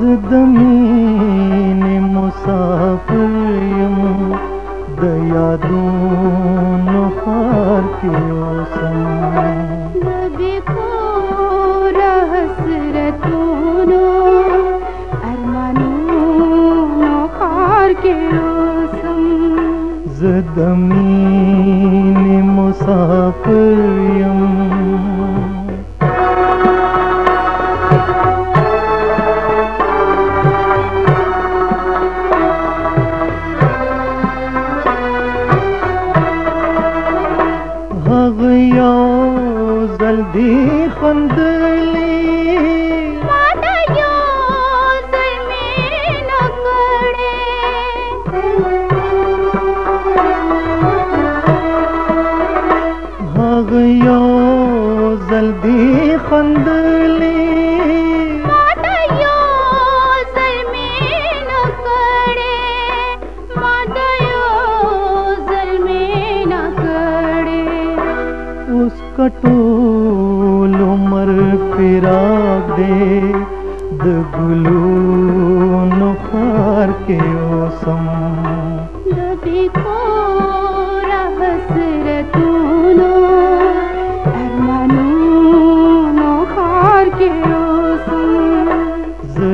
زدمین مسافر یم د یادونو مسافر یم هغه یو ځل दी खंदली। उसका टोल उमर फिरा दे दगलू नुखार के ओसम नबी को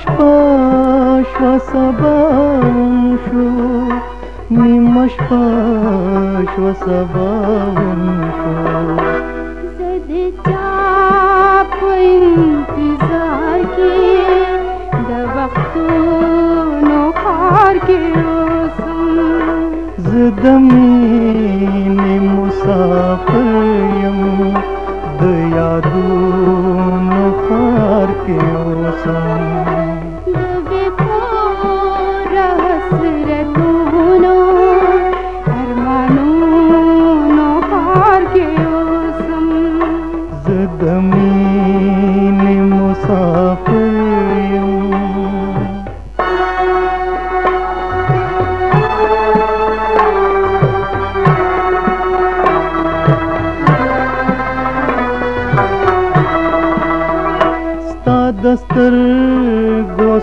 شپه شوه سباون شو نیمه شپه شوه سباون شو زد چا په انتظار کې د وختونو خار کې اوسم زدمین مسافر یم د یادونو خار کې اوسم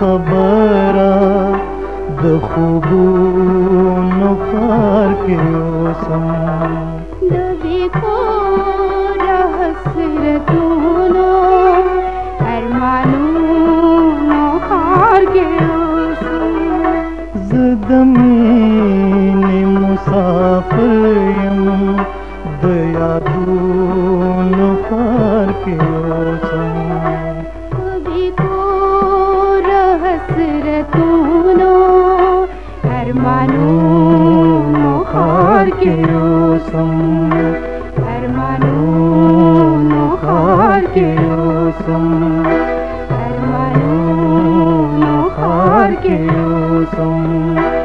خبره د خوبونو خار کې اوسم. د حسرتونو ارمانونو خار کې اوسم. زدمین مسافر خار کې اوسم ارمانونو خار کې اوسم